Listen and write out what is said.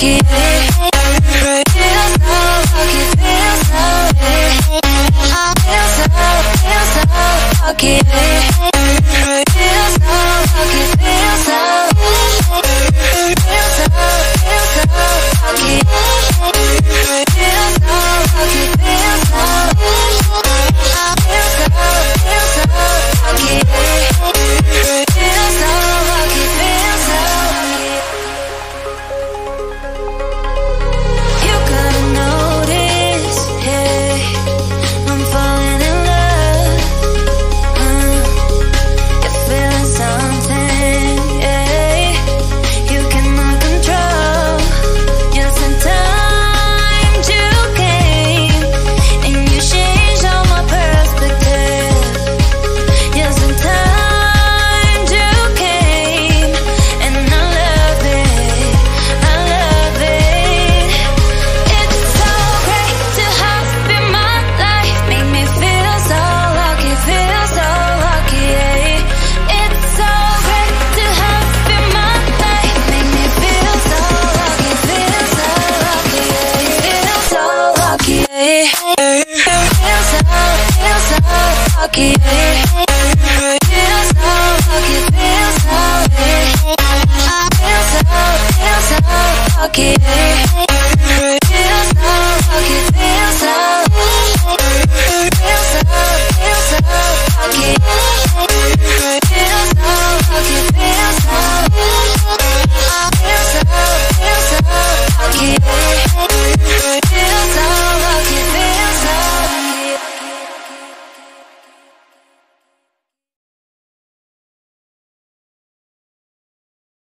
lucky. Lucky.